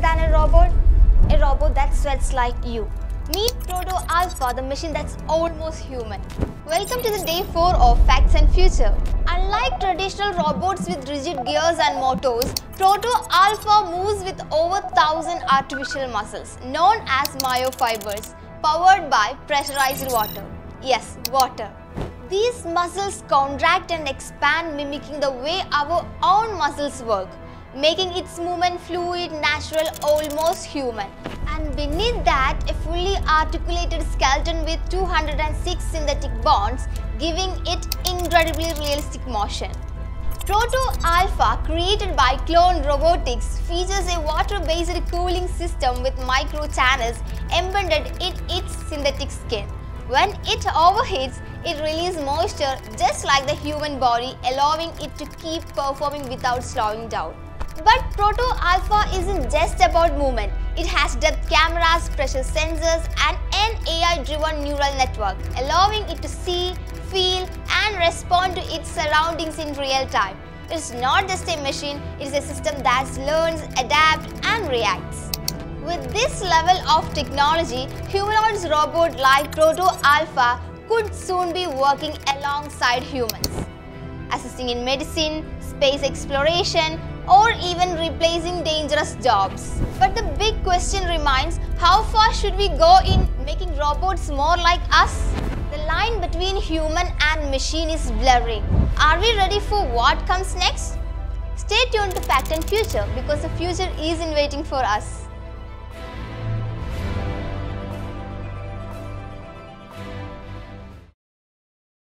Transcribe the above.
than a robot? A robot that sweats like you. Meet Proto Alpha, the machine that's almost human. Welcome to the day 4 of Facts and Future. Unlike traditional robots with rigid gears and motors, Proto Alpha moves with over 1000 artificial muscles known as myofibers, powered by pressurized water. Yes, water. These muscles contract and expand mimicking the way our own muscles work, making its movement fluid, natural, almost human. And beneath that, a fully articulated skeleton with 206 synthetic bonds, giving it incredibly realistic motion. Proto Alpha, created by Clone Robotics, features a water-based cooling system with micro channels embedded in its synthetic skin. When it overheats, it releases moisture just like the human body, allowing it to keep performing without slowing down. But Proto Alpha isn't just about movement. It has depth cameras, pressure sensors and an AI-driven neural network, allowing it to see, feel and respond to its surroundings in real time. It's not just a machine, it is a system that learns, adapts and reacts. With this level of technology, humanoids robot like Proto Alpha could soon be working alongside humans, assisting in medicine, space exploration, or even replacing dangerous jobs. But the big question remains, how far should we go in making robots more like us? The line between human and machine is blurring. Are we ready for what comes next? Stay tuned to Fact and Future because the future is in waiting for us.